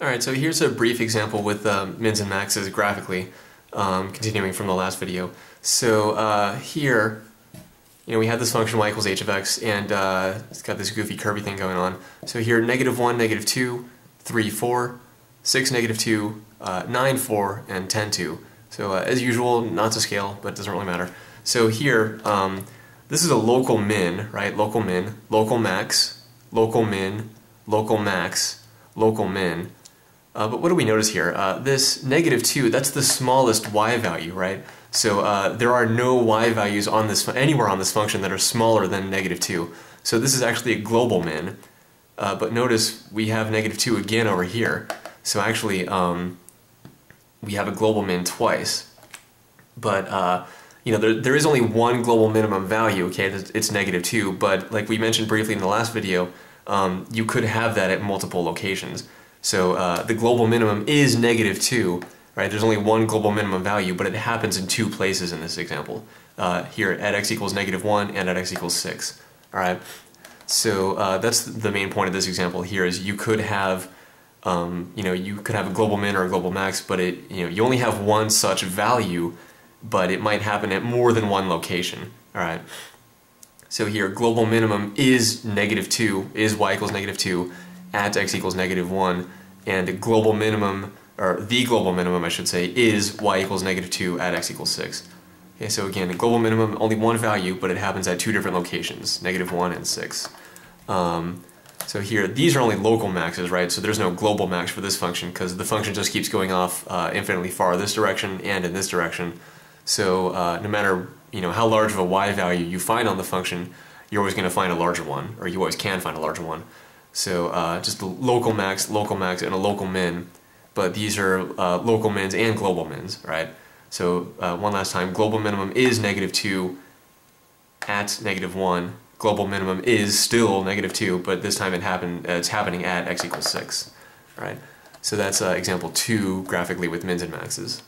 Alright, so here's a brief example with um, mins and maxes graphically, um, continuing from the last video. So uh, here, you know, we had this function y equals h of x, and uh, it's got this goofy curvy thing going on. So here, negative 1, negative 2, 3, 4, 6, negative 2, uh, 9, 4, and 10, 2. So uh, as usual, not to scale, but it doesn't really matter. So here, um, this is a local min, right? Local min, local max, local min, local max, local min. Uh, but what do we notice here? Uh, this negative 2, that's the smallest y value, right? So uh, there are no y values on this anywhere on this function that are smaller than negative 2. So this is actually a global min. Uh, but notice we have negative 2 again over here. So actually, um, we have a global min twice. But, uh, you know, there, there is only one global minimum value, okay, it's negative 2, but like we mentioned briefly in the last video, um, you could have that at multiple locations. So uh, the global minimum is negative 2, right? There's only one global minimum value, but it happens in two places in this example. Uh, here at x equals negative 1 and at x equals 6, all right? So uh, that's the main point of this example here is you could have um, you know, you could have a global min or a global max, but it, you know, you only have one such value, but it might happen at more than one location, all right? So here, global minimum is negative 2, is y equals negative 2 at x equals negative 1, and the global minimum, or the global minimum, I should say, is y equals negative 2 at x equals 6. Okay, so again, the global minimum, only one value, but it happens at two different locations, negative 1 and 6. Um, so here, these are only local maxes, right? So there's no global max for this function because the function just keeps going off uh, infinitely far this direction and in this direction. So uh, no matter you know how large of a y value you find on the function, you're always going to find a larger one, or you always can find a larger one. So uh, just a local max, local max, and a local min. But these are uh, local mins and global mins, right? So uh, one last time, global minimum is negative 2 at negative 1 global minimum is still negative 2, but this time it happened, uh, it's happening at x equals 6. Right? So that's uh, example 2 graphically with mins and maxes.